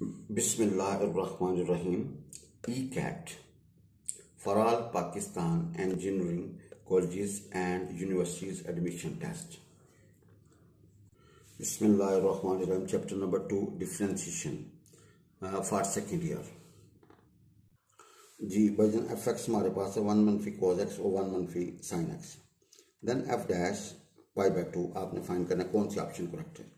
बिसमीम E CAT for Pakistan engineering colleges and universities admission test बिसमीम chapter number two differentiation for second year जी वज़न F X हमारे पास है one मंथ फ़ी कॉज एक्स और वन मंथ फ़ी sine X then F dash Y by two आपने फाइन करना कौन सी ऑप्शन करेक्ट है?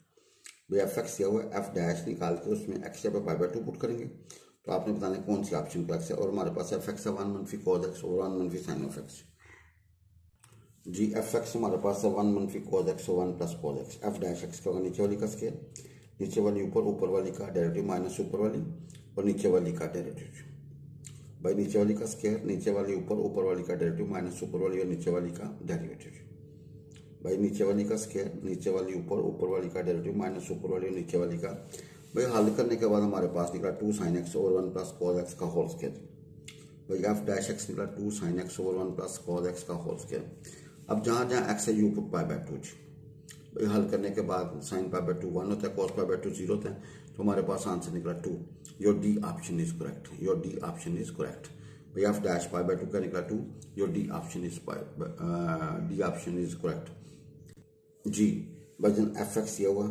भाई एफ़ एक्स दिया हुआ एफ़ डैश निकाल के उसमें एक्स या पाई बाई टू पुट करेंगे। तो आपने बताना कौन सी ऑप्शन को एक्स है और हमारे पास एफ़ एक्स है वन मनफी कोज एक्स और वन मनफी साइन ऑफ़ एक्स जी एफ़ एक्स हमारे पास है वन मनफी कोज एक्स और one plus cos X F dash X का होगा नीचे वाली का स्केल नीचे वाली ऊपर ऊपर वाली का डेरेटिव माइनस ऊपर वाली और नीचे वाली का डेरेटिव भाई, नीचे वाली का स्केयर नीचे वाली ऊपर ऊपर वाली का डेरेटिव माइनस ऊपर वाली और नीचे वाली का डेरिवेटिव भाई नीचे वाली का स्केयर नीचे वाली ऊपर ऊपर वाली का डेरिवेटिव माइनस ऊपर वाली, नीचे वाली का। भाई हल करने के बाद हमारे पास निकला two sine X over one plus cos X का होल स्केयर भाई एफ़ डैश एक्स निकला two sine X over one plus cos X का होल स्केयर अब जहाँ जहाँ एक्स है you put pi by two भाई हल करने के बाद sine pi by two one होता है cos pi by two zero होता है तो हमारे पास आंसर निकला two your D option is correct your D option is correct भाई F dash pi by two का निकला two your D option is D option is correct जी वज़न एफ़ एक्स दिया हुआ,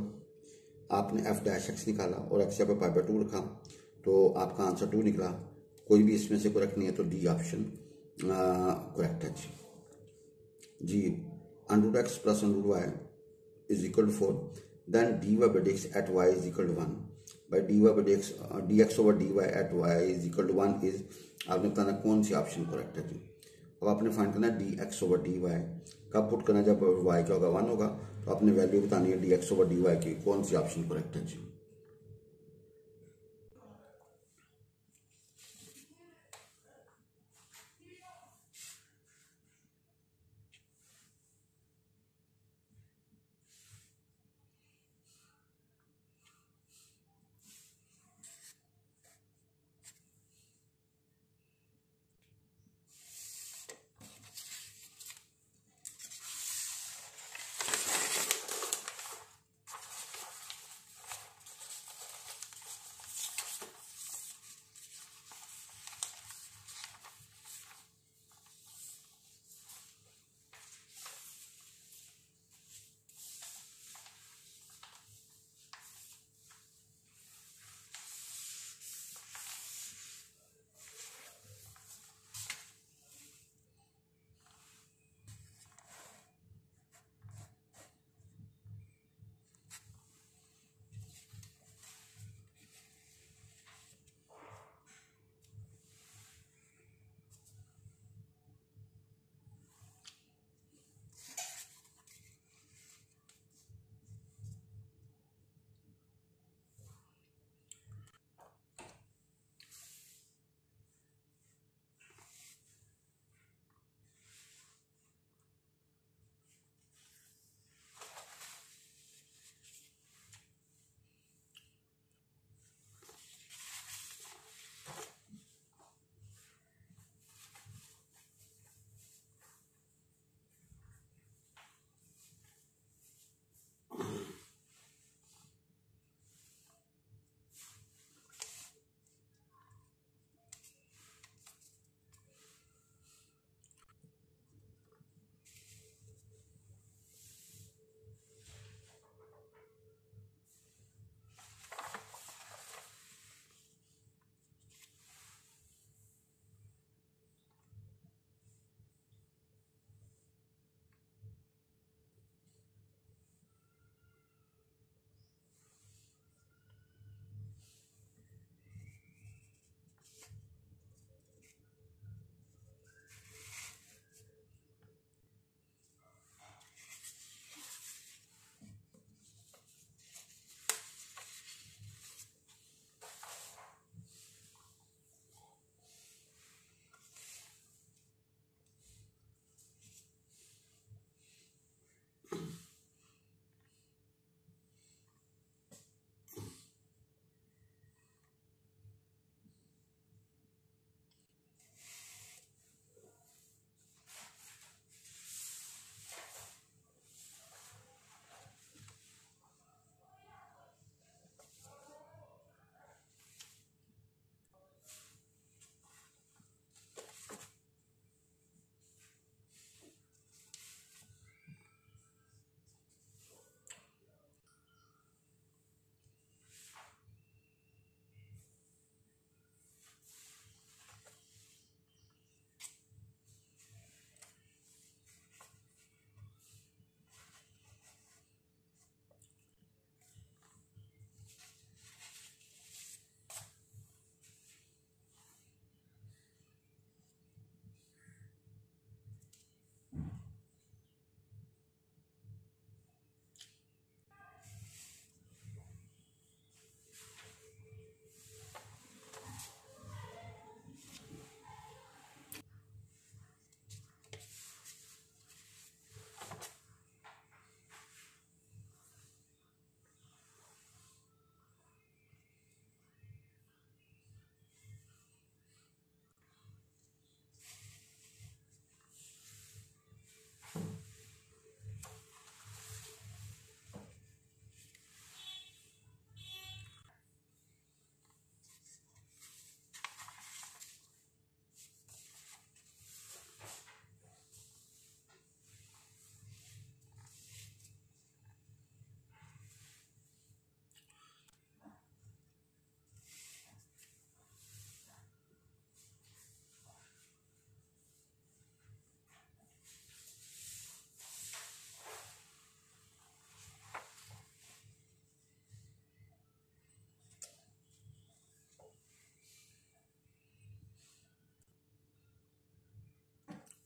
आपने एफ़ डैश एक्स निकाला और एक्स पे पाई बाय टू रखा तो आपका आंसर टू निकला। कोई भी इसमें से करेक्ट नहीं है तो डी ऑप्शन करेक्ट है जी। जी under root X plus under root Y is equal to four then D Y by D X at Y is equal to one by D Y by D X D X over D Y at Y is equal to one is आपने बताना कौन C option correct है जी? अब आपने find करना है D X over D Y कब put करना है जब वाई क्या होगा वन होगा तो आपने वैल्यू बतानी है D X over D Y की, कौन सी ऑप्शन करेक्ट है जी?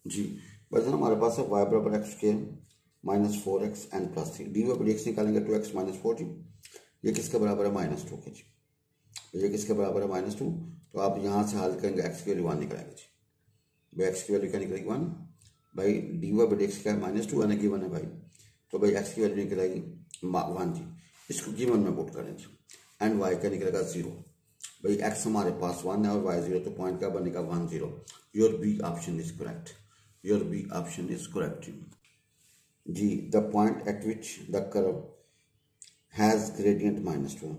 जी बच्चों हमारे पास है वाई बराबर एक्स के minus four X N plus three D Y X निकालेंगे टू एक्स माइनस फोर जी। ये किसके बराबर है? माइनस टू के, जी। ये किसके बराबर है? माइनस टू तो आप यहाँ से हल करेंगे एक्स की वैल्यू वन निकलेंगे, जी। भाई एक्स की वैल्यू क्या निकलेगी? वन भाई डी वाई बटे एक्स क्या है? माइनस टू यानी गिवन है, भाई। तो भाई एक्स की वैल्यू निकलेगी वन जी। इसको गिवन में पुट करें, जी। एंड वाई का निकलेगा? ज़ीरो भाई एक्स हमारे पास वन है और वाई ज़ीरो तो पॉइंट क्या बनेगा? One zero your B option is correct your B option is correct ji the point at which the curve has gradient minus two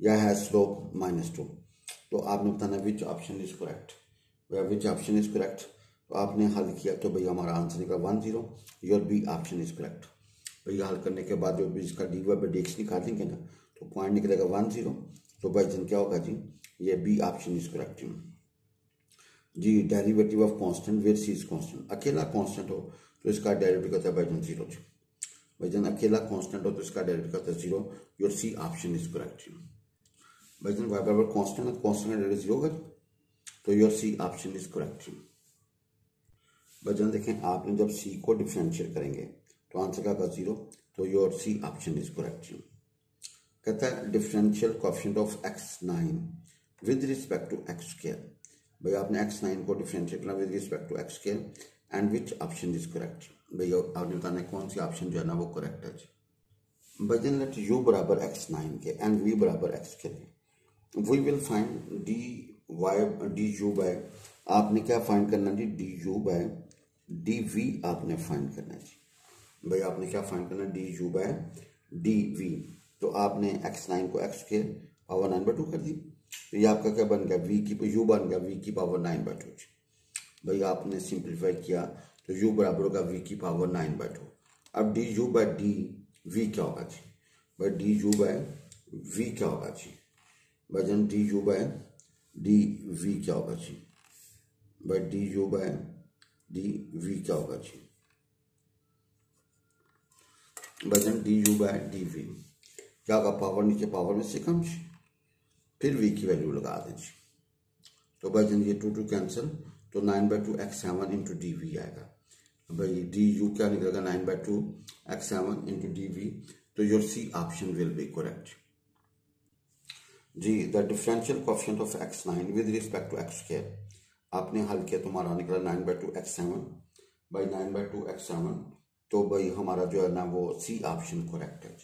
या हैज़ स्लोप माइनस टू तो आपने बताना which option is correct which option is correct तो आपने हल किया तो भैया हमारा आंसर निकला one zero your B option is correct भैया हल करने के बाद जो भी इसका D Y by D X निकालेंगे ना तो पॉइंट निकलेगा वन ज़ीरो तो भाई जन क्या होगा जी? ये B option is correct ji derivative of constant where C is constant अकेला कांस्टेंट हो तो इसका डेरिवेटिव कहता है भाई जन ज़ीरो भाई जन अकेला कांस्टेंट हो तो इसका डेरिवेटिव कहता है zero your C option is correct भाई जन वाई बराबर कांस्टेंट कांस्टेंट डेरिवेटिव ज़ीरो होगा तो your C option is correct वज़न देखें, आपने जब सी को डिफ्रेंशियल करेंगे तो आंसर क्या होगा? ज़ीरो तो your C option is correct कहता है differential coefficient of X nine with respect to X square भाई आपने एक्स नाइन को डिफरेंशियल करना with respect to X square and which option is correct भाई आपने बताना कौन सी ऑप्शन जो है ना वो करेक्ट है जी। भजन लेट यू बराबर एक्स नाइन के एंड वी बराबर एक्स के we will find D Y D U by आपने क्या फाइंड करना जी? D U by D V आपने फाइंड करना जी। भाई, आपने क्या फाइंड करना D U by D V तो आपने एक्स नाइन को एक्स के पावर नाइन बाई टू कर दी। तो ये आपका क्या बन गया? वी की यू बन गया वी की पावर नाइन बाई टू भाई आपने सिंप्लीफाई किया तो यू बराबर होगा वी की पावर नाइन बाई टू अब D U by D V क्या होगा जी? भाई डी यू बाय वी क्या होगा जी? भजन D U by D V क्या होगा जी? भाई D U by D V क्या होगा जी? वज़न D U by D V क्या होगा? पावर नीचे पावर में से कम जी। फिर वी की वैल्यू लगा दें जी तो वज़न ये टू टू कैंसिल तो nine by two X seven into D V आएगा भाई डी यू क्या निकलेगा? Nine by two X seven into D V तो your C option will be correct ji the differential coefficient of X nine with respect to X square आपने हल किया, तुम्हारा निकला nine by two X seven by nine by two X seven तो भाई हमारा जो है ना, वो सी ऑप्शन करेक्ट है